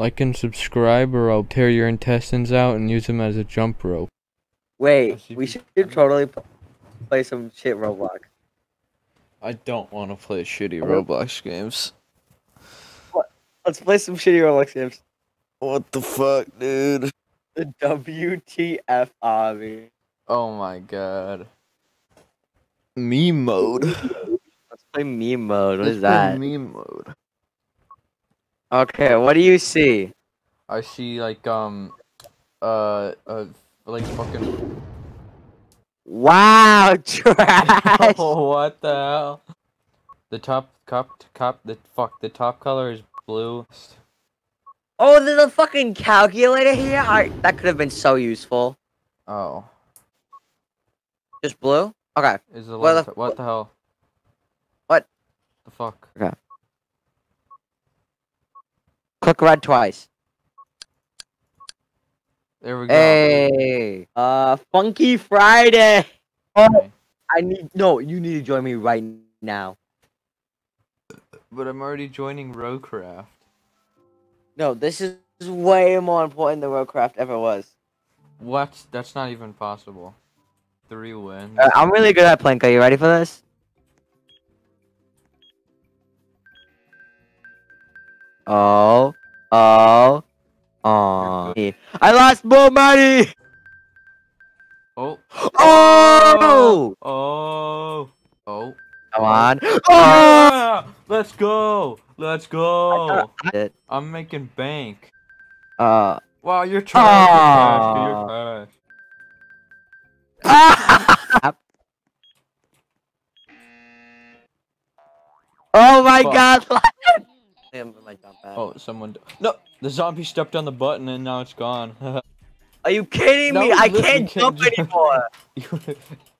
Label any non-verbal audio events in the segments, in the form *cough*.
Like and subscribe, or I'll tear your intestines out and use them as a jump rope. Wait, we should totally play some shit Roblox. I don't want to play shitty Roblox games. What? Let's play some shitty Roblox games. What the fuck, dude? The WTF army. Oh my god. Meme mode. Let's play meme mode. What Let's is play that? Meme mode. Okay, what do you see? I see like um, uh, uh like fucking. Wow, *laughs* *laughs* trash. oh, what the hell? The top cup cup the fuck the top color is blue. oh, there's a fucking calculator here. I, that could have been so useful. Oh, Just blue. Okay. is the light- the- what the hell? What? The fuck? Click red twice. There we go. Hey. Uh, Funky Friday. Okay. I need no. You need to join me right now. But I'm already joining Rowcraft. No, this is way more important than Warcraft ever was. What? That's not even possible. Three wins. Uh, I'm really good at Plank. Are you ready for this? Oh, oh, oh! I lost more money. oh. Oh! Oh. Oh. Come on! Oh! Let's go. Let's go. I'm making bank. Uh. Wow, you're trash. Aw. You're trash. You're trash. *laughs* oh my Fuck. god! Damn, my jump pad. Oh, someone. No, the zombie stepped on the button and now it's gone. *laughs* Are you kidding No, me? you I can't can't jump jump. anymore. *laughs* you,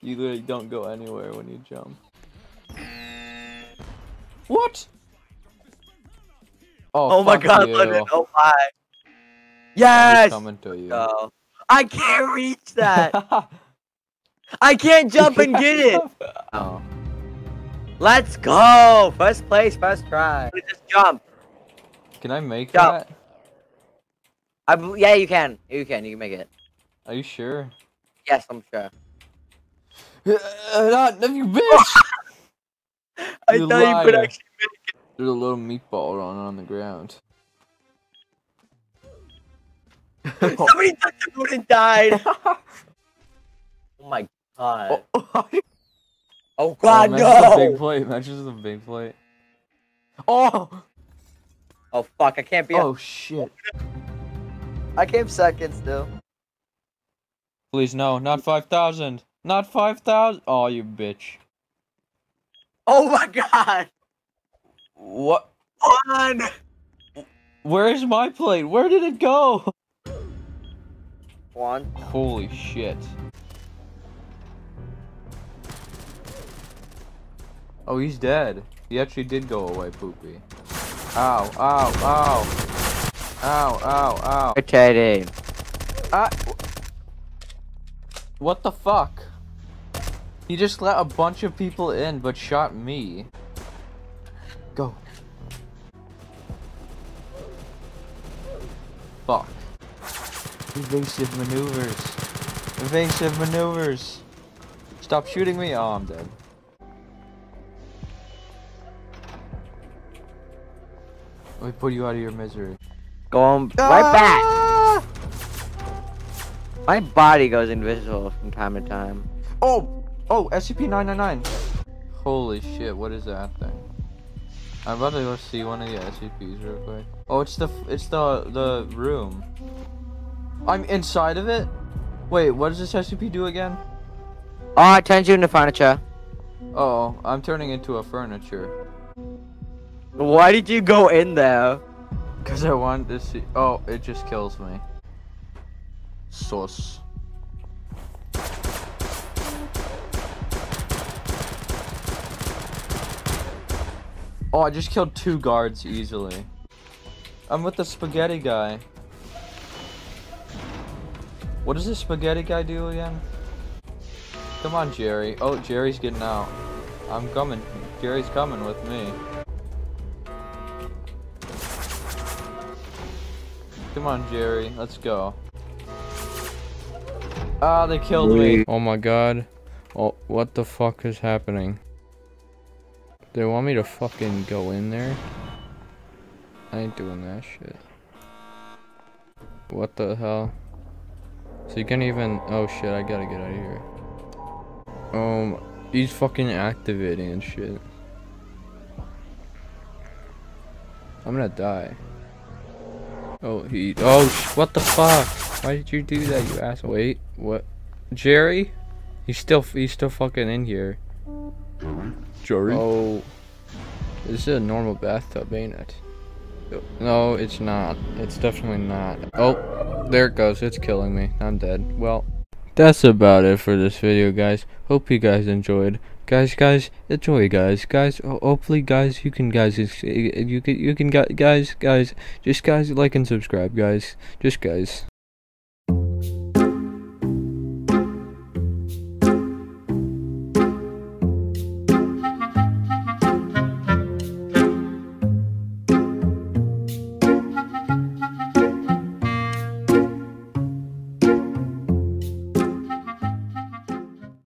you literally don't go anywhere when you jump. What? Oh, oh my god, you. London, oh my. Yes! coming to you. Go. I can't reach that. *laughs* I can't jump and get it. Oh. Let's go. First place, first try. Just jump. Can I make Jump. that? I, yeah, you can. You can. You can make it. Are you sure? Yes, I'm sure. *laughs* Not you *laughs* bitch! I You thought you could liar. actually. There's a little meatball running on the ground. *laughs* Somebody took the boot and died. oh my god. oh, Oh oh, god, matches the big no. plate. Matches the big plate. Oh! Oh fuck, I can't be. Oh shit! I came second still. Please no, not five thousand. Not five thousand. Oh, you bitch! Oh my god. What? On. Where is my plate? Where did it go? One. Holy shit! Oh, he's dead. He actually did go away, poopy. Ow! Ow! Ow! Ow! Ow! Ow! Rotating. Ah, what the fuck? He just let a bunch of people in, but shot me. Go. Fuck. Evasive maneuvers. Evasive maneuvers. Stop shooting me. Oh, I'm dead. Let me put you out of your misery. Going right back. Ah! My body goes invisible from time to time. Oh! Oh, SCP-999! Holy shit, what is that thing? I'm about to go see one of the SCPs real quick. Oh, it's the, it's the, the room. I'm inside of it? Wait, what does this SCP do again? Oh, it turns you into furniture. Oh, I'm turning into a furniture. Why did you go in there? Cause I wanted to see, oh, it just kills me. Sauce. Oh, I just killed two guards easily. I'm with the spaghetti guy. What does the spaghetti guy do again? Come on, Jerry. Oh, Jerry's getting out. I'm coming. Jerry's coming with me. Come on, Jerry. Let's go. Ah, they killed me. Oh my god. Oh, what the fuck is happening? They want me to fucking go in there? I ain't doing that shit. What the hell? So you can't even- oh shit, I gotta get out of here. Um, he's fucking activating and shit. I'm gonna die. Oh, he- oh, sh- what the fuck? Why did you do that, you asshole? Wait, what? Jerry? He's still- he's still fucking in here. Jerry? Oh. This is a normal bathtub, ain't it? No, it's not. It's definitely not. Oh, there it goes. It's killing me. I'm dead. Well, that's about it for this video, guys. Hope you guys enjoyed. Guys, guys, enjoy, guys. Guys, hopefully, guys, you can, guys, eh, you can, you can, guys, guys, just guys, like and subscribe, guys. Just guys.